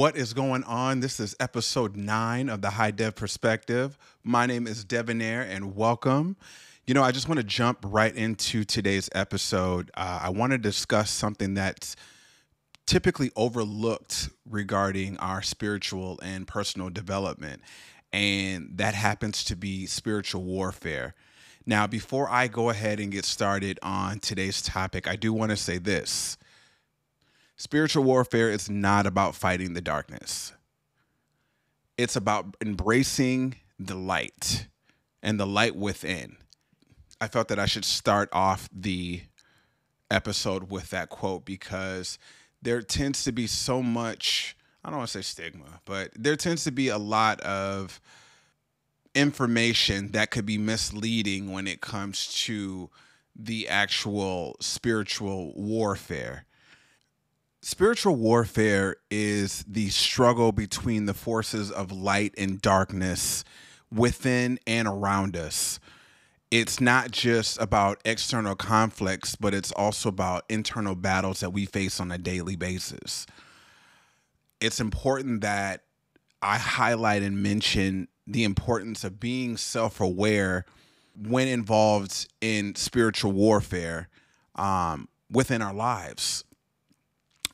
What is going on? This is episode nine of the High Dev Perspective. My name is Devinair, and welcome. You know, I just want to jump right into today's episode. Uh, I want to discuss something that's typically overlooked regarding our spiritual and personal development, and that happens to be spiritual warfare. Now, before I go ahead and get started on today's topic, I do want to say this Spiritual warfare is not about fighting the darkness. It's about embracing the light and the light within. I felt that I should start off the episode with that quote because there tends to be so much, I don't want to say stigma, but there tends to be a lot of information that could be misleading when it comes to the actual spiritual warfare spiritual warfare is the struggle between the forces of light and darkness within and around us. It's not just about external conflicts, but it's also about internal battles that we face on a daily basis. It's important that I highlight and mention the importance of being self aware when involved in spiritual warfare um, within our lives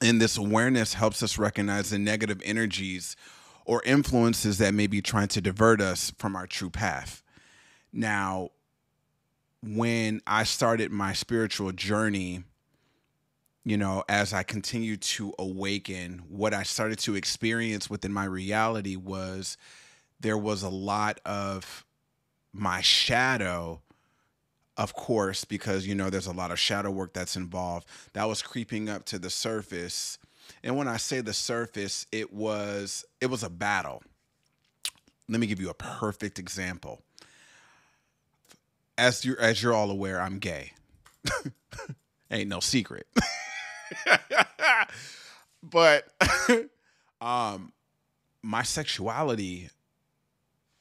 and this awareness helps us recognize the negative energies or influences that may be trying to divert us from our true path. Now, when I started my spiritual journey, you know, as I continued to awaken, what I started to experience within my reality was there was a lot of my shadow of course, because you know there's a lot of shadow work that's involved. That was creeping up to the surface. And when I say the surface, it was it was a battle. Let me give you a perfect example. As you as you're all aware, I'm gay. Ain't no secret. but um my sexuality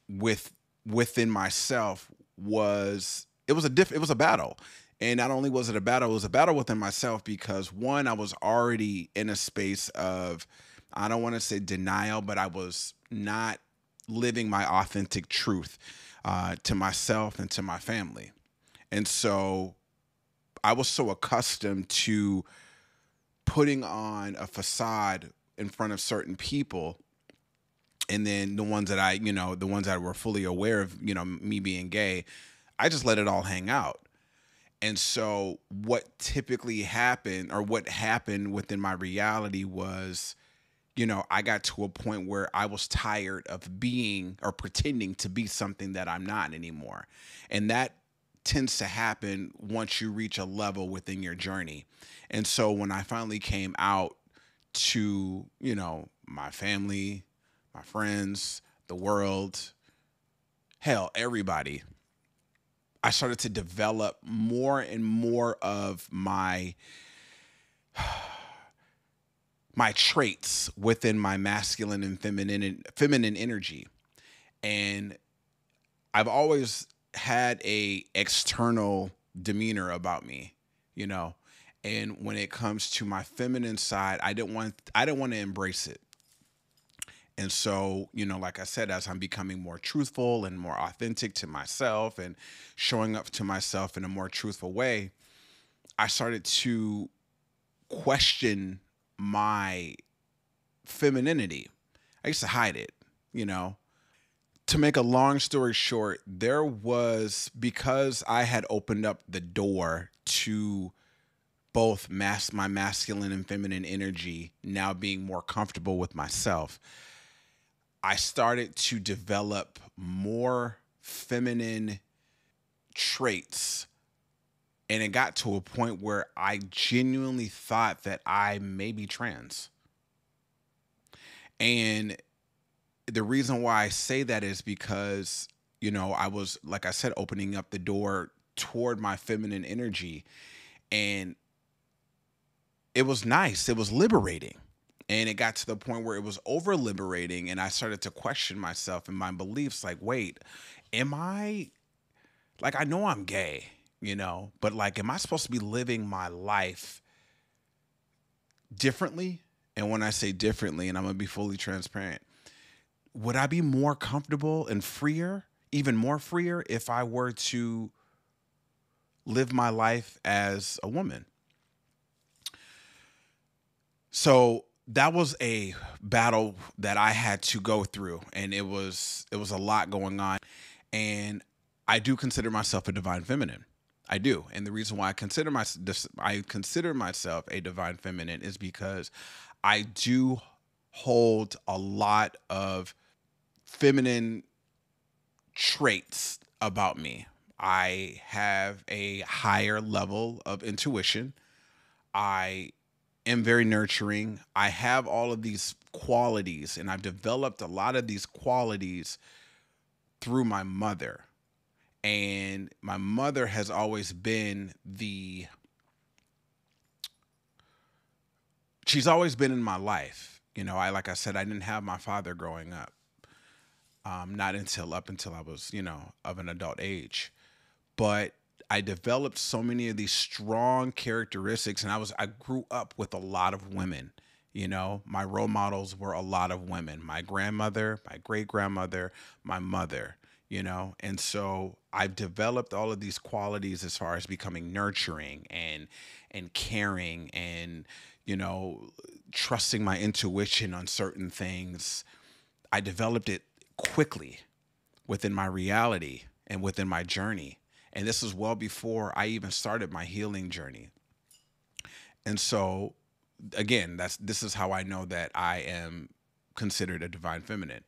with within myself was it was a diff it was a battle and not only was it a battle it was a battle within myself because one i was already in a space of i don't want to say denial but i was not living my authentic truth uh, to myself and to my family and so i was so accustomed to putting on a facade in front of certain people and then the ones that i you know the ones that were fully aware of you know me being gay I just let it all hang out. And so, what typically happened, or what happened within my reality, was, you know, I got to a point where I was tired of being or pretending to be something that I'm not anymore. And that tends to happen once you reach a level within your journey. And so, when I finally came out to, you know, my family, my friends, the world, hell, everybody, I started to develop more and more of my my traits within my masculine and feminine feminine energy. And I've always had a external demeanor about me, you know. And when it comes to my feminine side, I didn't want I didn't want to embrace it. And so, you know, like I said, as I'm becoming more truthful and more authentic to myself and showing up to myself in a more truthful way, I started to question my femininity. I used to hide it, you know. To make a long story short, there was because I had opened up the door to both mass my masculine and feminine energy now being more comfortable with myself I started to develop more feminine traits. And it got to a point where I genuinely thought that I may be trans. And the reason why I say that is because, you know, I was, like I said, opening up the door toward my feminine energy. And it was nice. It was liberating. And it got to the point where it was over liberating. And I started to question myself and my beliefs like, wait, am I like, I know I'm gay, you know, but like, am I supposed to be living my life differently? And when I say differently, and I'm to be fully transparent, would I be more comfortable and freer, even more freer, if I were to live my life as a woman? So that was a battle that I had to go through and it was it was a lot going on and I do consider myself a divine feminine. I do. And the reason why I consider my I consider myself a divine feminine is because I do hold a lot of feminine traits about me. I have a higher level of intuition. I am very nurturing. I have all of these qualities, and I've developed a lot of these qualities through my mother. And my mother has always been the, she's always been in my life. You know, I, like I said, I didn't have my father growing up. Um, not until up until I was, you know, of an adult age. But I developed so many of these strong characteristics and I was I grew up with a lot of women. You know, my role models were a lot of women. My grandmother, my great grandmother, my mother, you know. And so I've developed all of these qualities as far as becoming nurturing and and caring and you know, trusting my intuition on certain things. I developed it quickly within my reality and within my journey and this was well before I even started my healing journey. And so again, that's this is how I know that I am considered a divine feminine.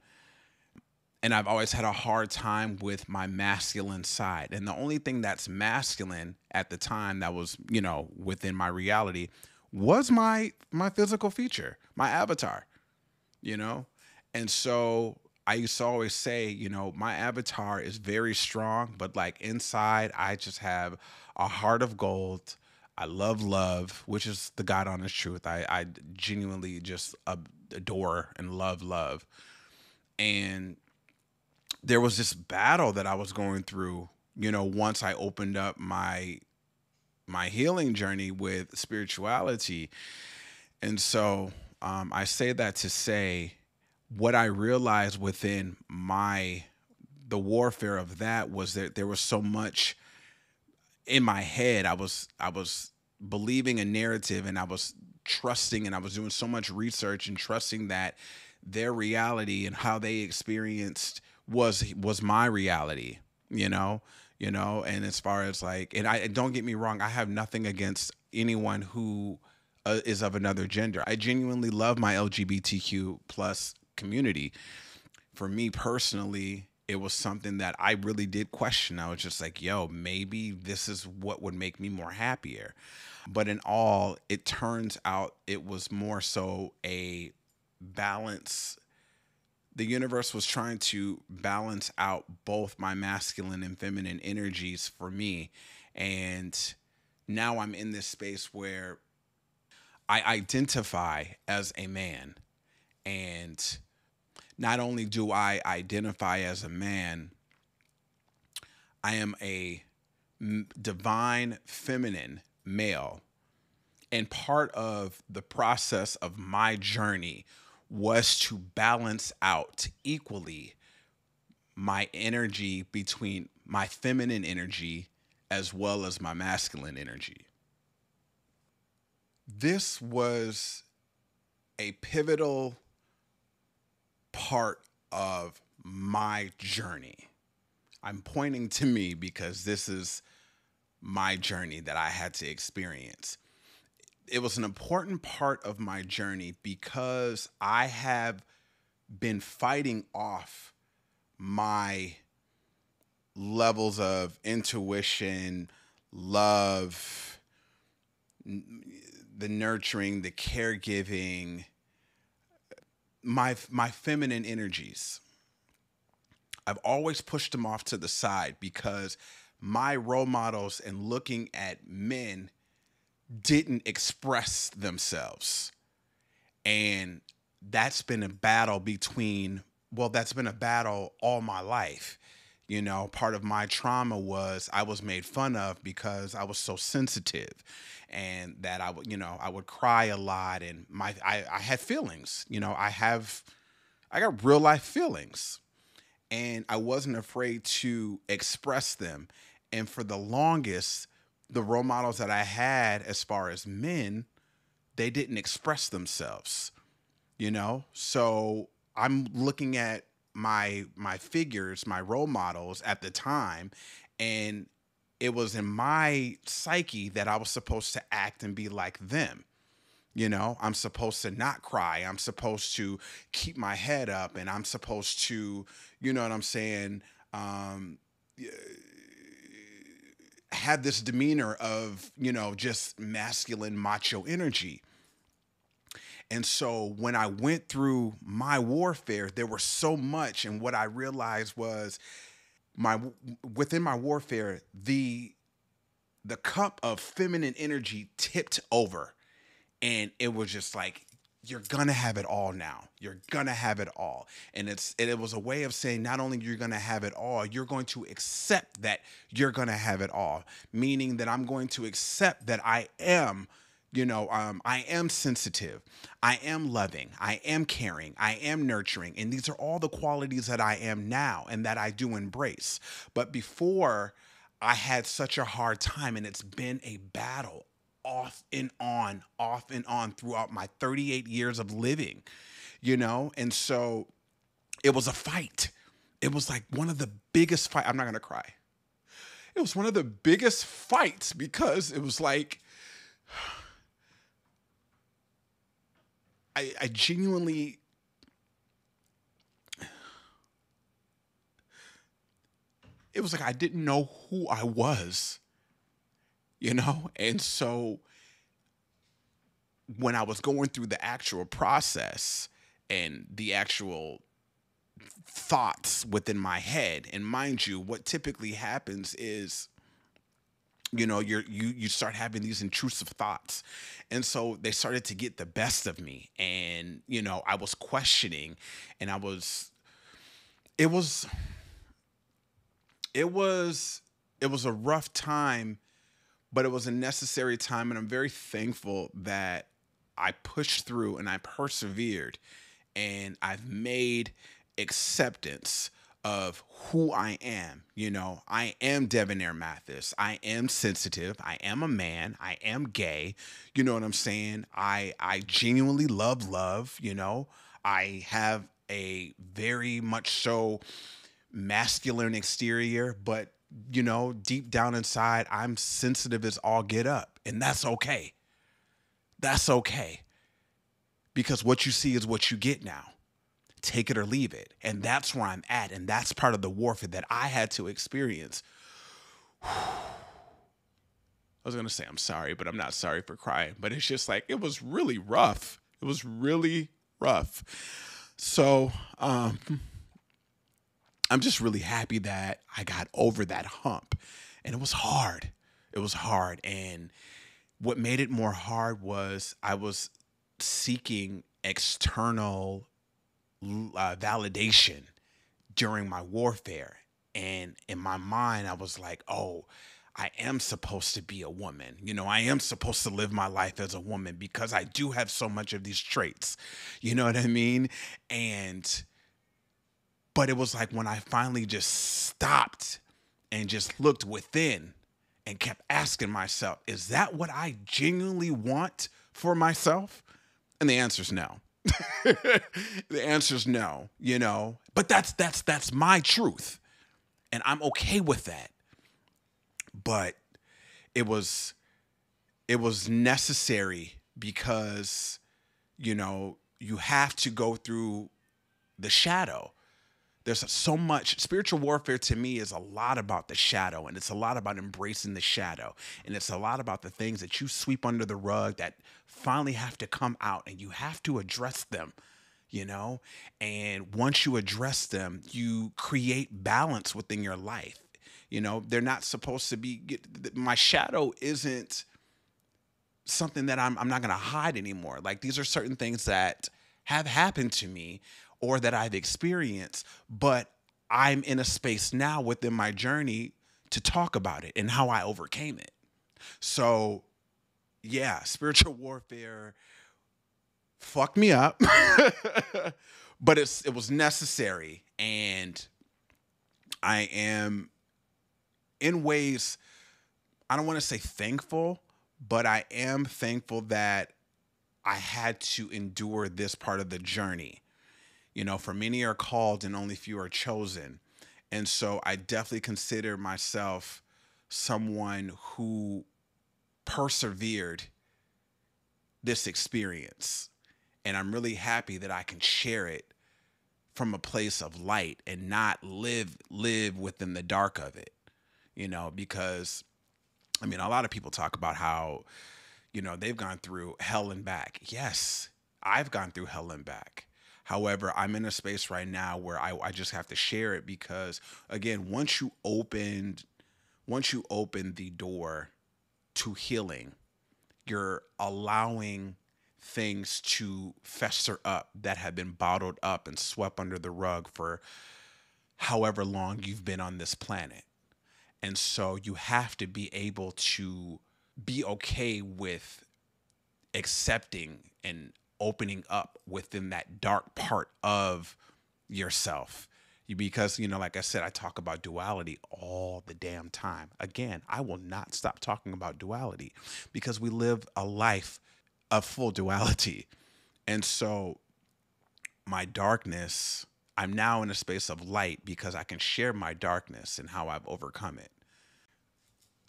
And I've always had a hard time with my masculine side. And the only thing that's masculine at the time that was, you know, within my reality was my my physical feature, my avatar. You know? And so I used to always say, you know, my avatar is very strong, but like inside, I just have a heart of gold. I love love, which is the God honest truth. I, I genuinely just adore and love love. And there was this battle that I was going through, you know, once I opened up my my healing journey with spirituality. And so um, I say that to say what I realized within my the warfare of that was that there was so much in my head. I was I was believing a narrative and I was trusting and I was doing so much research and trusting that their reality and how they experienced was was my reality, you know, you know, and as far as like and I don't get me wrong, I have nothing against anyone who uh, is of another gender. I genuinely love my LGBTQ plus community. For me personally, it was something that I really did question. I was just like, yo, maybe this is what would make me more happier. But in all, it turns out it was more so a balance. The universe was trying to balance out both my masculine and feminine energies for me. And now I'm in this space where I identify as a man. And not only do I identify as a man, I am a divine feminine male. And part of the process of my journey was to balance out equally my energy between my feminine energy as well as my masculine energy. This was a pivotal part of my journey. I'm pointing to me because this is my journey that I had to experience. It was an important part of my journey because I have been fighting off my levels of intuition, love, the nurturing, the caregiving, my my feminine energies. I've always pushed them off to the side because my role models and looking at men didn't express themselves. And that's been a battle between, well, that's been a battle all my life. You know, part of my trauma was I was made fun of because I was so sensitive and that I would, you know, I would cry a lot and my I, I had feelings. You know, I have I got real life feelings. And I wasn't afraid to express them. And for the longest, the role models that I had as far as men, they didn't express themselves. You know? So I'm looking at my my figures, my role models at the time, and it was in my psyche that I was supposed to act and be like them. You know, I'm supposed to not cry. I'm supposed to keep my head up and I'm supposed to, you know what I'm saying, um, have this demeanor of, you know, just masculine macho energy. And so when I went through my warfare, there was so much. And what I realized was my within my warfare, the the cup of feminine energy tipped over and it was just like you're gonna have it all now. You're gonna have it all, and it's and it was a way of saying not only you're gonna have it all, you're going to accept that you're gonna have it all. Meaning that I'm going to accept that I am, you know, um, I am sensitive, I am loving, I am caring, I am nurturing, and these are all the qualities that I am now and that I do embrace. But before. I had such a hard time, and it's been a battle off and on, off and on throughout my 38 years of living, you know? And so it was a fight. It was like one of the biggest fight. I'm not gonna cry. It was one of the biggest fights because it was like I, I genuinely it was like I didn't know who I was you know? And so when I was going through the actual process and the actual thoughts within my head, and mind you, what typically happens is you know you're you you start having these intrusive thoughts and so they started to get the best of me and you know i was questioning and i was it was it was it was a rough time but it was a necessary time and i'm very thankful that i pushed through and i persevered and i've made acceptance of who I am. You know, I am Devinair Mathis. I am sensitive. I am a man. I am gay. You know what I'm saying? I I genuinely love love, you know. I have a very much so masculine exterior, but you know, deep down inside, I'm sensitive as all get up. And that's okay. That's okay. Because what you see is what you get now. Take it or leave it. And that's where I'm at. And that's part of the warfare that I had to experience. I was going to say I'm sorry, but I'm not sorry for crying. But it's just like, it was really rough. It was really rough. So, um, I'm just really happy that I got over that hump. And it was hard. It was hard. And what made it more hard was I was seeking external uh, validation during my warfare. And in my mind, I was like, oh, I am supposed to be a woman. You know, I am supposed to live my life as a woman because I do have so much of these traits. You know what I mean? And but it was like when I finally just stopped and just looked within and kept asking myself, is that what I genuinely want for myself? And the answer is no. the answer is no, you know. But that's that's that's my truth. And I'm okay with that. But it was it was necessary because you know, you have to go through the shadow there's so much spiritual warfare to me is a lot about the shadow and it's a lot about embracing the shadow and it's a lot about the things that you sweep under the rug that finally have to come out and you have to address them you know and once you address them you create balance within your life you know they're not supposed to be my shadow isn't something that I'm I'm not gonna hide anymore. Like these are certain things that have happened to me or that I've experienced, but I'm in a space now within my journey to talk about it and how I overcame it. So, yeah, spiritual warfare fucked me up, but it's it was necessary, and I am in ways I don't want to say thankful, but I am thankful that I had to endure this part of the journey. You know, for many are called and only few are chosen. And so I definitely consider myself someone who persevered this experience. And I'm really happy that I can share it from a place of light and not live live within the dark of it. You know, because I mean, a lot of people talk about how, you know, they've gone through hell and back. Yes, I've gone through hell and back. However, I'm in a space right now where I, I just have to share it because, again, once you opened, once you open the door to healing, you're allowing things to fester up that have been bottled up and swept under the rug for however long you've been on this planet. And so you have to be able to be okay with accepting and opening up within that dark part of yourself. Because, you know, like I said, I talk about duality all the damn time. Again, I will not stop talking about duality because we live a life of full duality. And so my darkness I'm now in a space of light because I can share my darkness and how I've overcome it.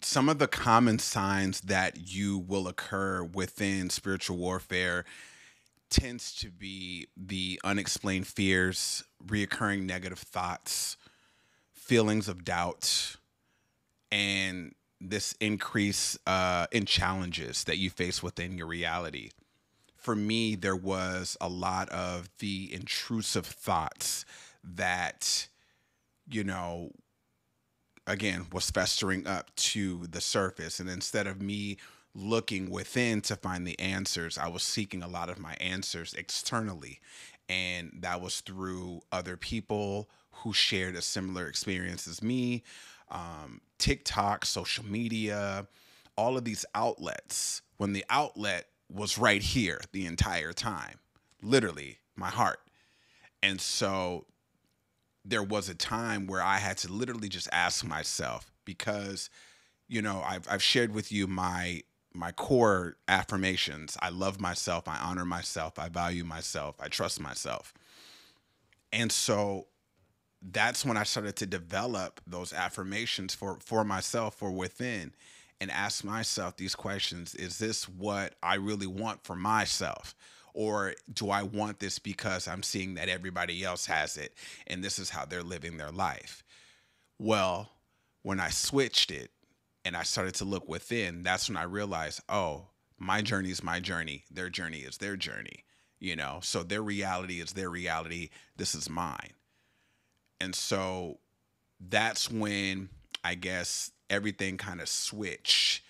Some of the common signs that you will occur within spiritual warfare tends to be the unexplained fears, reoccurring negative thoughts, feelings of doubt, and this increase uh, in challenges that you face within your reality for me, there was a lot of the intrusive thoughts that, you know, again, was festering up to the surface. And instead of me looking within to find the answers, I was seeking a lot of my answers externally. And that was through other people who shared a similar experience as me, um, TikTok, social media, all of these outlets. When the outlet was right here the entire time, literally, my heart. And so there was a time where I had to literally just ask myself because, you know, I've, I've shared with you my my core affirmations. I love myself. I honor myself. I value myself. I trust myself. And so that's when I started to develop those affirmations for for myself for within and ask myself these questions is this what I really want for myself? Or do I want this because I'm seeing that everybody else has it and this is how they're living their life? Well, when I switched it and I started to look within, that's when I realized, oh, my journey is my journey. Their journey is their journey, you know? So their reality is their reality. This is mine. And so that's when I guess everything kind of switched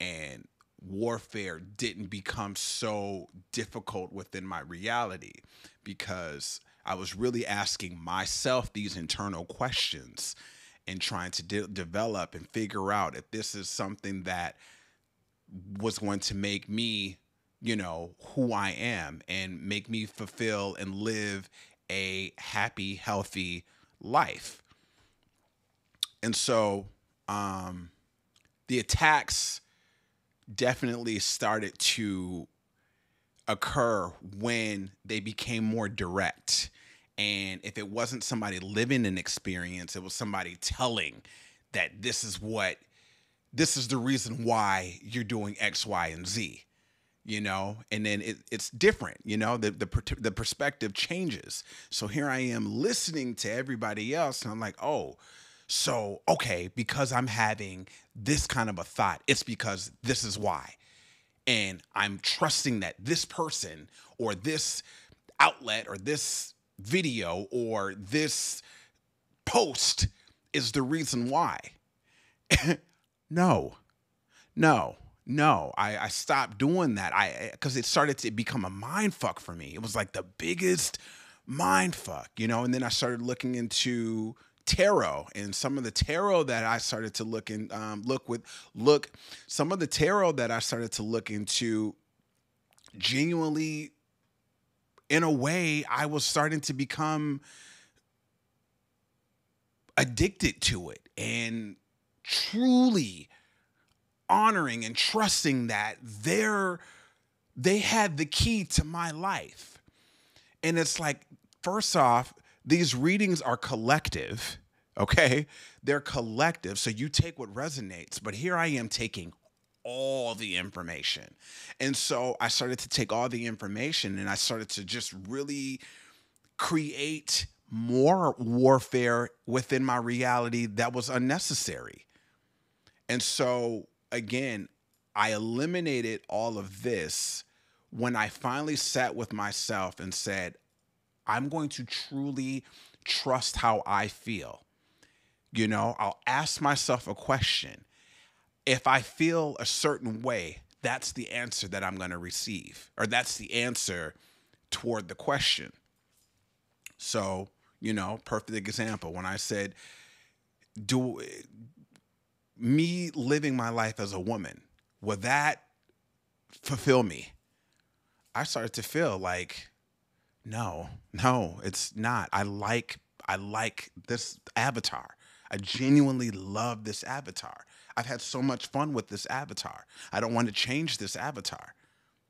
and warfare didn't become so difficult within my reality because I was really asking myself these internal questions and trying to de- develop and figure out if this is something that was going to make me, you know, who I am and make me fulfill and live a happy, healthy life. And so um, the attacks definitely started to occur when they became more direct. And if it wasn't somebody living an experience, it was somebody telling that this is what, this is the reason why you're doing X, Y, and Z, you know? And then it, it's different, you know? The, the, the perspective changes. So here I am listening to everybody else, and I'm like, oh, so, okay, because I'm having this kind of a thought, it's because this is why. And I'm trusting that this person or this outlet or this video or this post is the reason why. no, no, no, I, I stopped doing that. I because it started to become a mind fuck for me. It was like the biggest mind fuck, you know. And then I started looking into tarot and some of the tarot that I started to look in um, look with look some of the tarot that I started to look into genuinely in a way I was starting to become addicted to it and truly honoring and trusting that they're they had the key to my life. And it's like first off, these readings are collective, okay? They're collective. So you take what resonates, but here I am taking all the information. And so I started to take all the information and I started to just really create more warfare within my reality that was unnecessary. And so again, I eliminated all of this when I finally sat with myself and said, I'm going to truly trust how I feel. You know, I'll ask myself a question. If I feel a certain way, that's the answer that I'm going to receive, or that's the answer toward the question. So, you know, perfect example when I said, do me living my life as a woman, would that fulfill me? I started to feel like, no, no, it's not. I like I like this avatar. I genuinely love this avatar. I've had so much fun with this avatar. I don't want to change this avatar.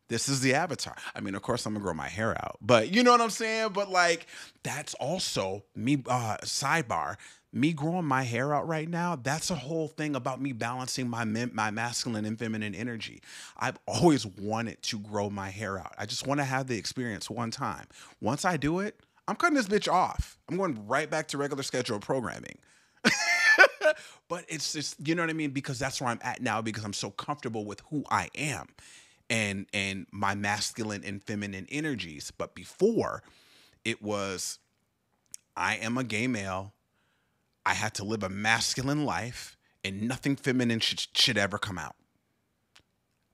This is the avatar. I mean, of course, I'm gonna grow my hair out, but you know what I'm saying. But like, that's also me. Uh, sidebar: me growing my hair out right now, that's a whole thing about me balancing my my masculine and feminine energy. I've always wanted to grow my hair out. I just want to have the experience one time. Once I do it, I'm cutting this bitch off. I'm going right back to regular schedule programming. but it's just, you know what I mean? Because that's where I'm at now because I'm so comfortable with who I am and and my masculine and feminine energies. But before it was I am a gay male I had to live a masculine life and nothing feminine should, should ever come out.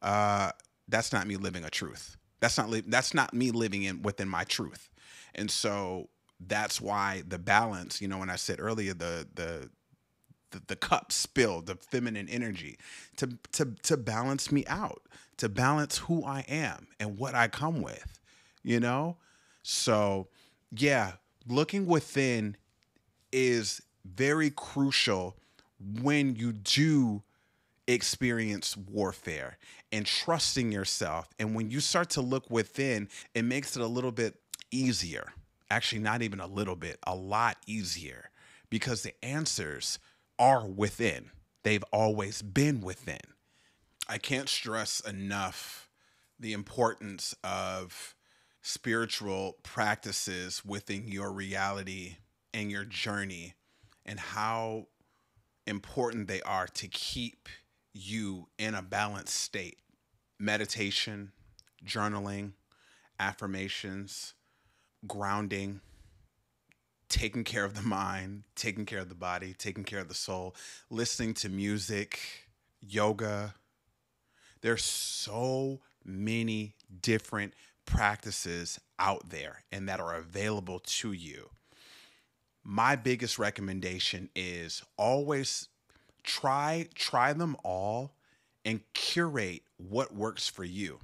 Uh, that's not me living a truth. That's not li- that's not me living in within my truth. And so that's why the balance, you know, when I said earlier, the the the, the cup spilled, the feminine energy, to to to balance me out, to balance who I am and what I come with, you know? So yeah, looking within is very crucial when you do experience warfare and trusting yourself. And when you start to look within, it makes it a little bit easier. Actually, not even a little bit, a lot easier because the answers are within. They've always been within. I can't stress enough the importance of spiritual practices within your reality and your journey and how important they are to keep you in a balanced state. Meditation, journaling, affirmations, grounding, taking care of the mind, taking care of the body, taking care of the soul, listening to music, yoga. There's so many different practices out there and that are available to you my biggest recommendation is always try try them all and curate what works for you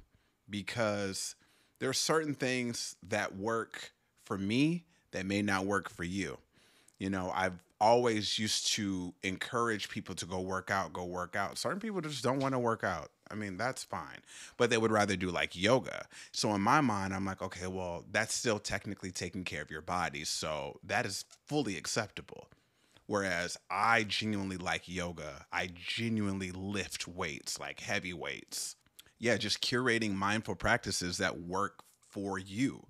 because there are certain things that work for me that may not work for you. You know, I've always used to encourage people to go work out, go work out. Certain people just don't want to work out. I mean, that's fine. But they would rather do like yoga. So in my mind, I'm like, okay, well, that's still technically taking care of your body. So that is fully acceptable. Whereas I genuinely like yoga. I genuinely lift weights, like heavy weights. Yeah, just curating mindful practices that work for you.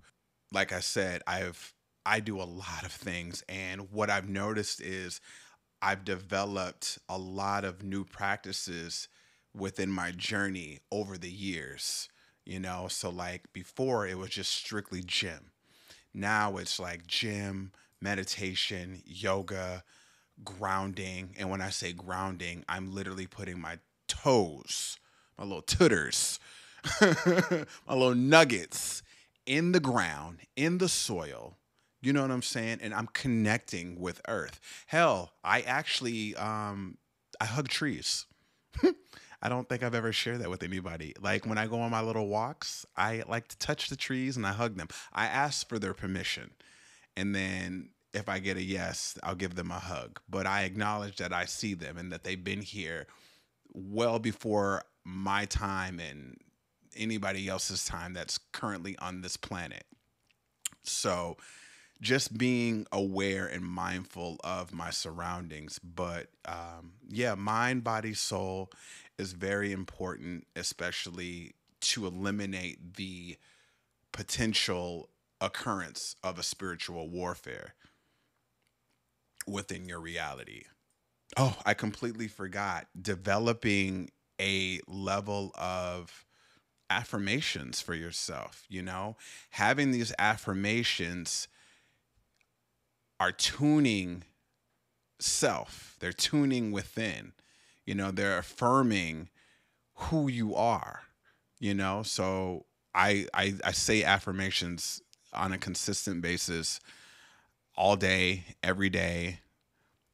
Like I said, I've I do a lot of things. And what I've noticed is I've developed a lot of new practices within my journey over the years. You know, so like before it was just strictly gym. Now it's like gym, meditation, yoga, grounding. And when I say grounding, I'm literally putting my toes my little tooters, my little nuggets in the ground, in the soil. You know what I'm saying? And I'm connecting with earth. Hell, I actually um I hug trees. I don't think I've ever shared that with anybody. Like when I go on my little walks, I like to touch the trees and I hug them. I ask for their permission. And then if I get a yes, I'll give them a hug. But I acknowledge that I see them and that they've been here well before my time and anybody else's time that's currently on this planet. So just being aware and mindful of my surroundings. But um, yeah, mind, body, soul is very important, especially to eliminate the potential occurrence of a spiritual warfare within your reality. Oh, I completely forgot developing a level of affirmations for yourself, you know? Having these affirmations are tuning self, they're tuning within, you know, they're affirming who you are, you know? So I, I, I say affirmations on a consistent basis all day, every day.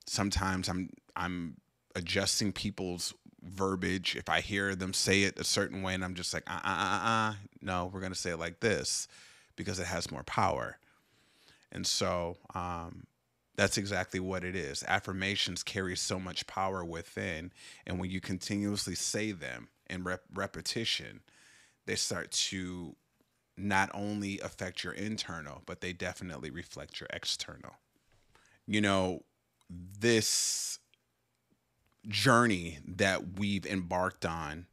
Sometimes I'm I'm adjusting people's verbiage. If I hear them say it a certain way and I'm just like, uh uh uh uh, no, we're gonna say it like this because it has more power. And so um, that's exactly what it is. Affirmations carry so much power within, and when you continuously say them in rep- repetition, they start to not only affect your internal, but they definitely reflect your external. You know, this journey that we've embarked on,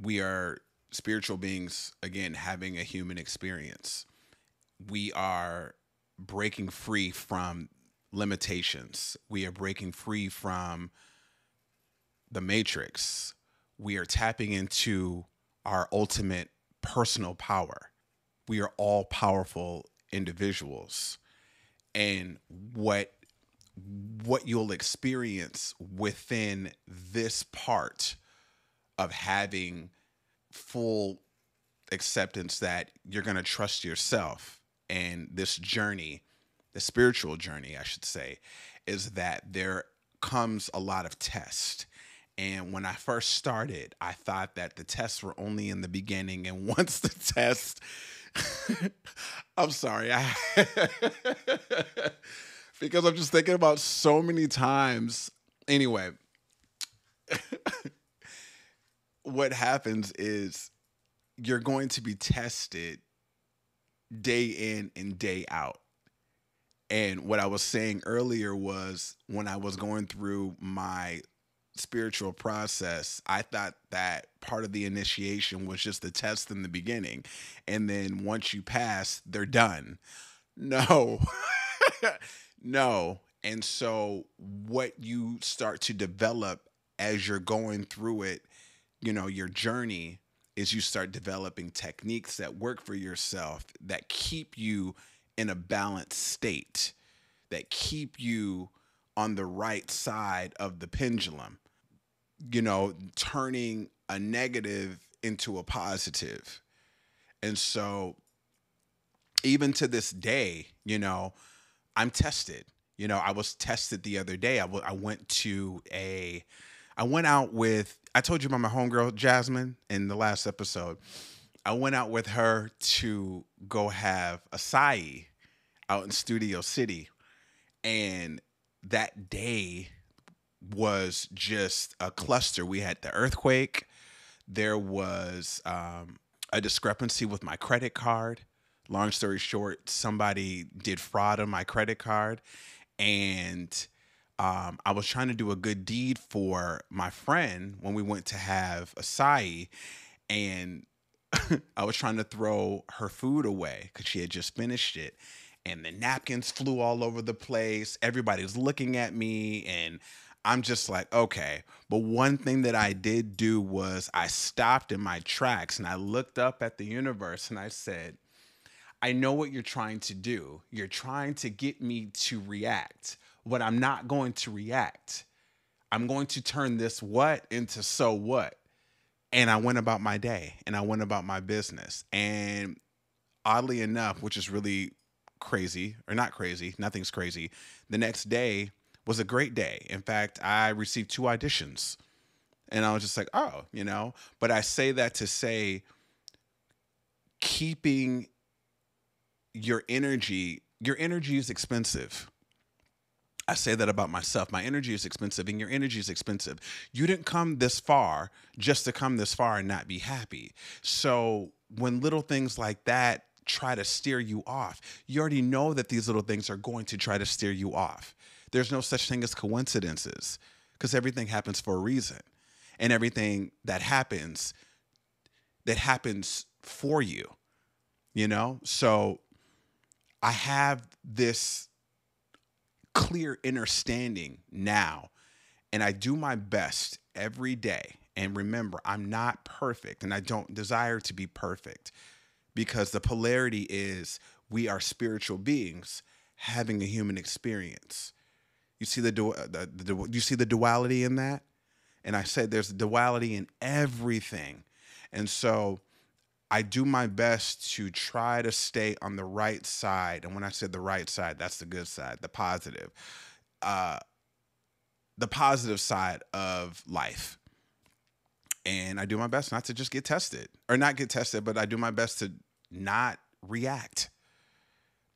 we are spiritual beings, again, having a human experience. We are breaking free from limitations, we are breaking free from the matrix. We are tapping into our ultimate personal power. We are all powerful individuals. And what what you'll experience within this part of having full acceptance that you're going to trust yourself and this journey, the spiritual journey, I should say, is that there comes a lot of test and when I first started, I thought that the tests were only in the beginning. And once the test, I'm sorry, I, because I'm just thinking about so many times. Anyway, what happens is you're going to be tested day in and day out. And what I was saying earlier was when I was going through my spiritual process, I thought that part of the initiation was just the test in the beginning. And then once you pass, they're done. No, no. And so, what you start to develop as you're going through it, you know, your journey is you start developing techniques that work for yourself that keep you in a balanced state, that keep you on the right side of the pendulum you know, turning a negative into a. And so even to this day, you know, I'm tested. You know, I was tested the other day. I, w- I went to a, I went out with, I told you about my homegirl, Jasmine, in the last episode. I went out with her to go have acai out in Studio City. And that day, was just a cluster. We had the earthquake. There was um, a discrepancy with my credit card. Long story short, somebody did fraud on my credit card, and um, I was trying to do a good deed for my friend when we went to have acai, and I was trying to throw her food away because she had just finished it. And the napkins flew all over the place. Everybody's looking at me, and I'm just like, okay. But one thing that I did do was I stopped in my tracks and I looked up at the universe and I said, I know what you're trying to do. You're trying to get me to react, but I'm not going to react. I'm going to turn this what into so what. and I went about my day and I went about my business. And oddly enough, which is really crazy or not crazy, nothing's crazy. The next day was a great day. In fact, I received two auditions. And I was just like, oh, you know, but I say that to say keeping your energy, your energy is expensive. I say that about myself. My energy is expensive and your energy is expensive. You didn't come this far just to come this far and not be happy. So when little things like that try to steer you off, you already know that these little things are going to try to steer you off. There's no such thing as coincidences because everything happens for a reason. And everything that happens, that happens for you, you know? So I have this clear understanding now. And I do my best every day. And remember, I'm not perfect and I don't desire to be perfect because the polarity is we are spiritual beings having a human experience. You see the, du- the, the, you see the duality in that? And I said there's duality in everything. And so I do my best to try to stay on the right side. And when I said the right side, that's the good side, the positive. Uh, the positive side of life. And I do my best not to just get tested or not get tested, but I do my best to not react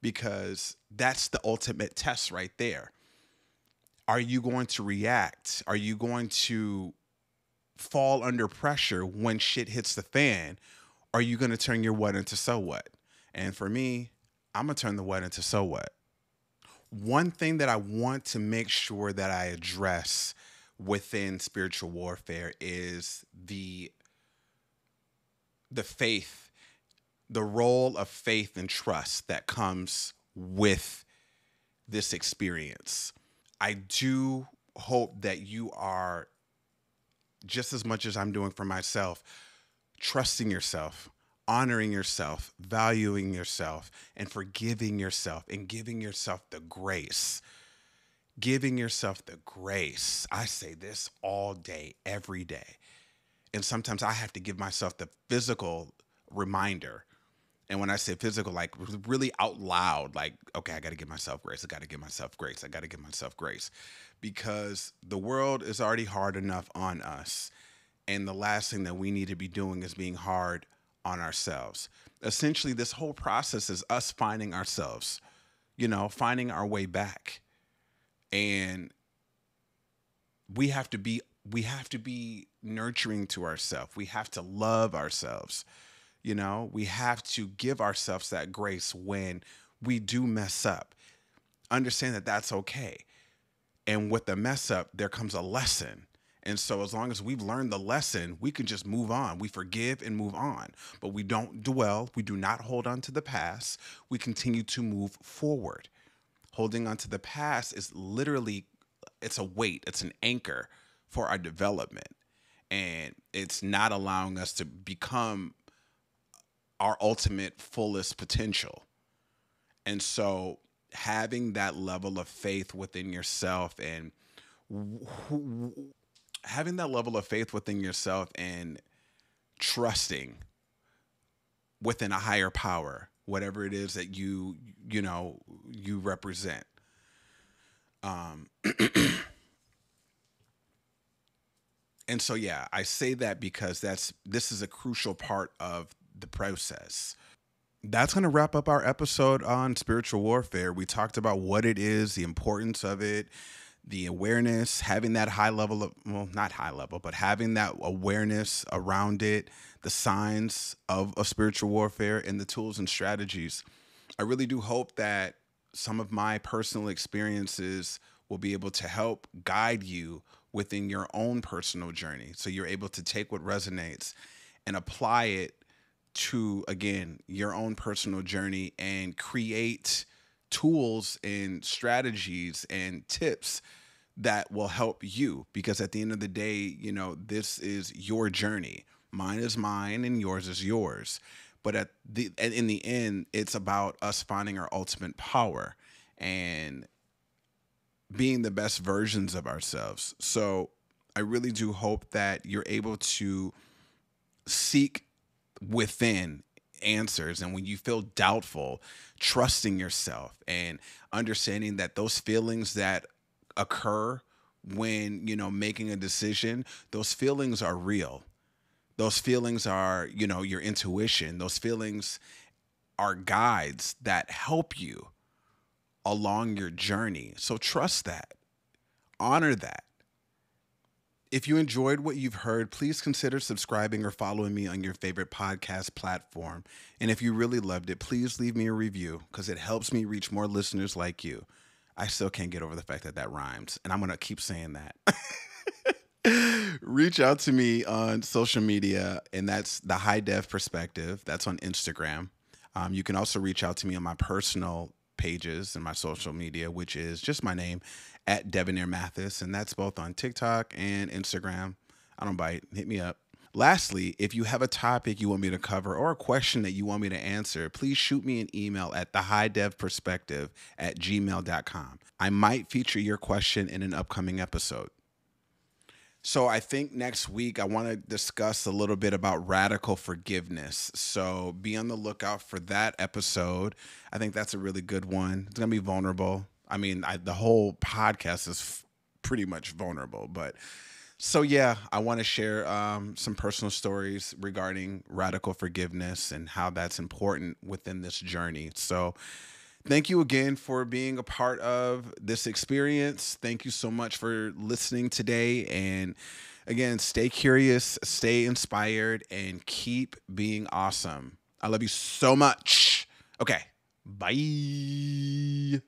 because that's the ultimate test right there. Are you going to react? Are you going to fall under pressure when shit hits the fan? Are you going to turn your what into so what? And for me, I'm going to turn the what into so what. One thing that I want to make sure that I address within spiritual warfare is the the faith, the role of faith and trust that comes with this experience. I do hope that you are just as much as I'm doing for myself trusting yourself, honoring yourself, valuing yourself, and forgiving yourself and giving yourself the grace. Giving yourself the grace. I say this all day, every day. And sometimes I have to give myself the physical reminder. And when I say physical, like really out loud, like, okay, I got to give myself grace. I got to give myself grace. I got to give myself grace because the world is already hard enough on us. And the last thing that we need to be doing is being hard on ourselves. Essentially, this whole process is us finding ourselves, you know, finding our way back. And we have to be we have to be nurturing to ourselves. We have to love ourselves. You know, we have to give ourselves that grace when we do mess up. Understand that that's okay. And with the mess up, there comes a lesson and so, as long as we've learned the lesson, we can just move on. We forgive and move on, but we don't dwell. We do not hold on to the past. We continue to move forward. Holding on to the past is literally it's a weight, it's an anchor for our development. And it's not allowing us to become our ultimate fullest potential. And so, having that level of faith within yourself and having that level of faith within yourself and trusting within a higher power whatever it is that you you know you represent. Um and so yeah i say that because that's this is a crucial part of the process. That's going to wrap up our episode on spiritual warfare. We talked about what it is the importance of it the awareness, having that high level of, well, not high level, but having that awareness around it, the signs of, of spiritual warfare, and the tools and strategies. I really do hope that some of my personal experiences will be able to help guide you within your own personal journey. So you're able to take what resonates and apply it to, again, your own personal journey and create tools and strategies and tips that will help you because at the end of the day, you know, this is your journey. Mine is mine and yours is yours. But at the in the end, it's about us finding our ultimate power and being the best versions of ourselves. So I really do hope that you're able to seek within answers and when you feel doubtful, trusting yourself and understanding that those feelings that occur when, you know, making a decision, those feelings are real. Those feelings are, you know, your intuition. Those feelings are guides that help you along your journey. So trust that. Honor that. If you enjoyed what you've heard, please consider subscribing or following me on your favorite podcast platform. And if you really loved it, please leave me a review because it helps me reach more listeners like you. I still can't get over the fact that that rhymes, and I'm going to keep saying that. reach out to me on social media, and that's the High Dev Perspective. That's on Instagram. Um, you can also reach out to me on my personal pages and my social media, which is just my name at Devinair Mathis, and that's both on TikTok and Instagram. I don't bite. Hit me up. Lastly, if you have a topic you want me to cover or a question that you want me to answer, please shoot me an email at thehighDevPerspective at gmail.com. I might feature your question in an upcoming episode. So I think next week I want to discuss a little bit about radical forgiveness. So be on the lookout for that episode. I think that's a really good one. It's going to be vulnerable. I mean, I, the whole podcast is f- pretty much vulnerable, but so yeah, I want to share um, some personal stories regarding radical forgiveness and how that's important within this journey. So thank you again for being a part of this experience. Thank you so much for listening today. And again, stay curious, stay inspired, and keep being awesome. I love you so much. Okay, bye.